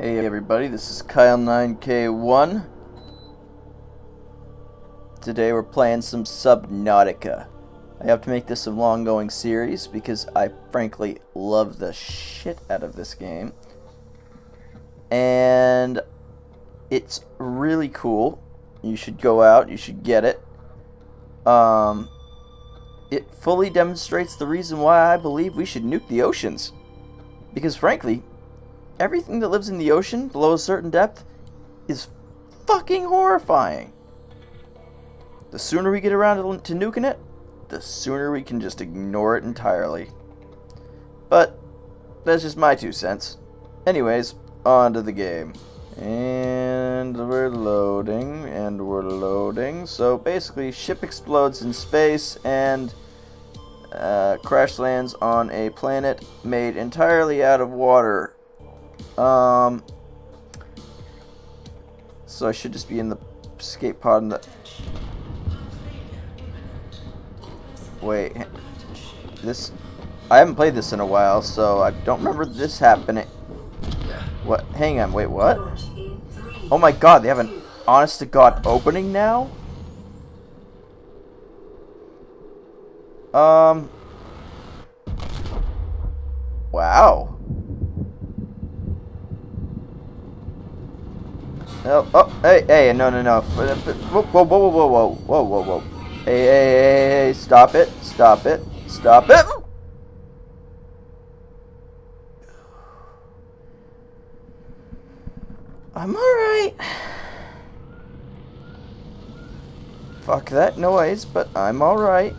Hey everybody, this is Kyle9K1. Today we're playing some Subnautica. I have to make this a long-going series because I frankly love the shit out of this game. And it's really cool. You should go out, you should get it. Um, it fully demonstrates the reason why I believe we should nuke the oceans. Because frankly, everything that lives in the ocean below a certain depth is fucking horrifying. The sooner we get around to nuking it, the sooner we can just ignore it entirely. But, that's just my two cents. Anyways, on to the game. And we're loading, and we're loading. So basically, ship explodes in space, and uh, crash lands on a planet made entirely out of water. Um, so I should just be in the escape pod in the... Wait, this... I haven't played this in a while, so I don't remember this happening. What? Hang on, wait, what? Oh my god, they have an honest-to-god opening now? Um. Wow. Oh, oh, hey, hey, no, no, no. Whoa, whoa, whoa, whoa, whoa, whoa, whoa, whoa. Hey, hey, hey, hey, stop it, stop it, stop it. I'm alright. Fuck that noise, but I'm alright.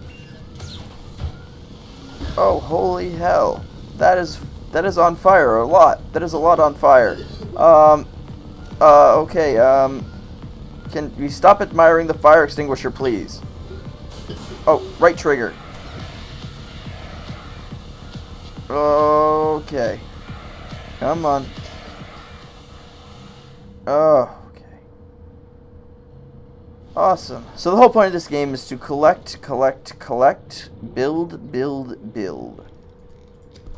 Oh, holy hell. That is, that is on fire a lot. That is a lot on fire. Um, uh okay, um can we stop admiring the fire extinguisher, please? Oh, right trigger. Okay. Come on. Oh, okay. Awesome. So the whole point of this game is to collect, collect, collect, build, build, build.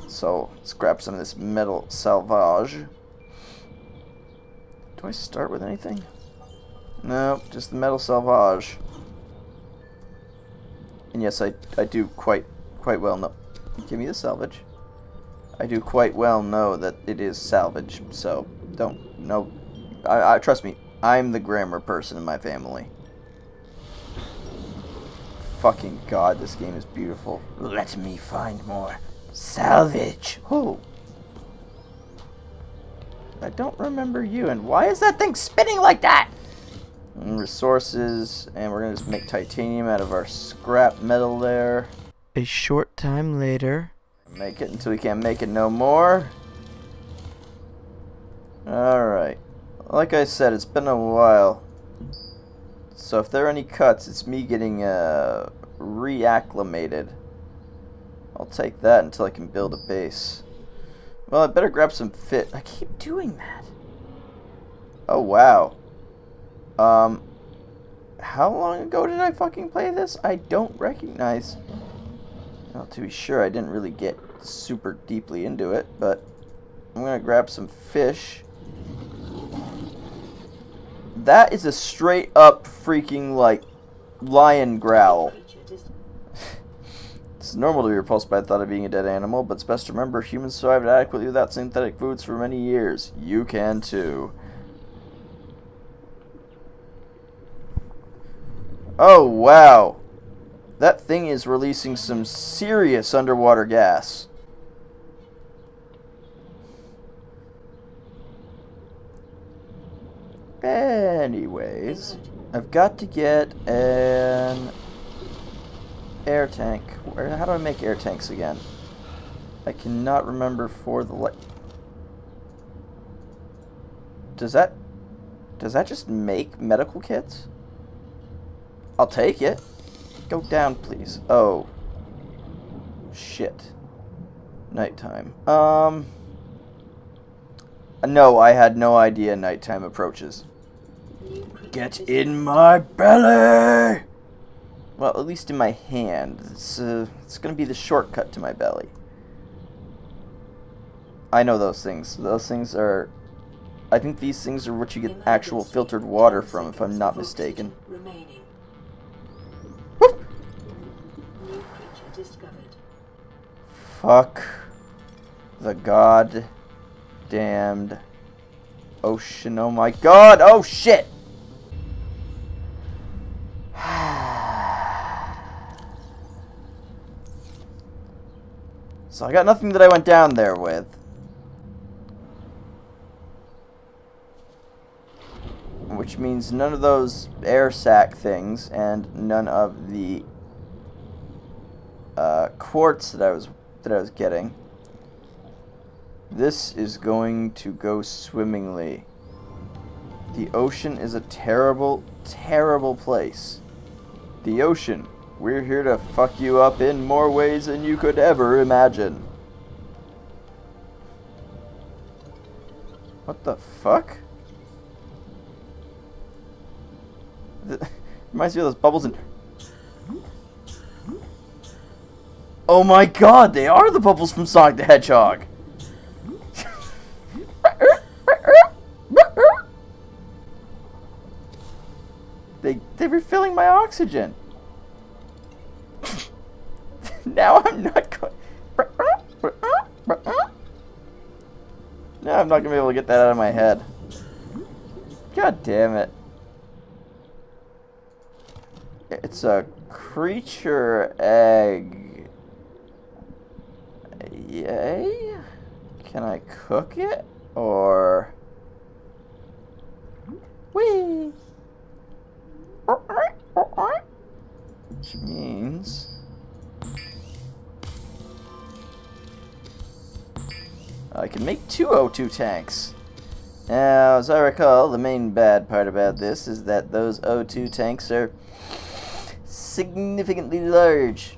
So let's grab some of this metal salvage. Do I start with anything? No, just the metal salvage. And yes, I, I do quite quite well know. Give me the salvage. I do quite well know that it is salvage, so don't no I, I trust me, I'm the grammar person in my family. Fucking god, this game is beautiful. Let me find more salvage. Oh. I don't remember you, and why is that thing spinning like that? And resources, and we're gonna just make titanium out of our scrap metal there. A short time later. Make it until we can't make it no more. Alright. Like I said, it's been a while. So if there are any cuts, it's me getting uh, reacclimated. I'll take that until I can build a base. Well, I better grab some fit. I keep doing that. Oh, wow. Um, how long ago did I fucking play this? I don't recognize. Well, to be sure, I didn't really get super deeply into it, but I'm going to grab some fish. That is a straight up freaking like lion growl. It's normal to be repulsed by the thought of being a dead animal, but it's best to remember humans survived adequately without synthetic foods for many years. You can too. Oh, wow. That thing is releasing some serious underwater gas. Anyways, I've got to get an air tank. Where? How do I make air tanks again? I cannot remember for the light. Does that does that just make medical kits? I'll take it. Go down, please. Oh. Shit. Nighttime. Um. No, I had no idea nighttime approaches. Get in my belly! Well, at least in my hand. It's, uh, it's going to be the shortcut to my belly. I know those things. Those things are I think these things are what you get actual filtered water from, if I'm not mistaken. Remaining. New creature discovered. Fuck the god damned ocean. Oh my god. Oh shit. So I got nothing that I went down there with. Which means none of those air sac things and none of the uh, quartz that I was that I was getting. This is going to go swimmingly. The ocean is a terrible, terrible place. The ocean. We're here to fuck you up in more ways than you could ever imagine. What the fuck? Reminds me of those bubbles in... Oh my god, they are the bubbles from Sonic the Hedgehog! they, they're refilling my oxygen. now I'm not going... Now I'm not going to be able to get that out of my head. God damn it. It's a creature egg. Yay? Can I cook it? Or... can make two O2 tanks. Now, as I recall, the main bad part about this is that those O2 tanks are significantly large.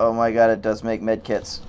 Oh my god, it does make medkits.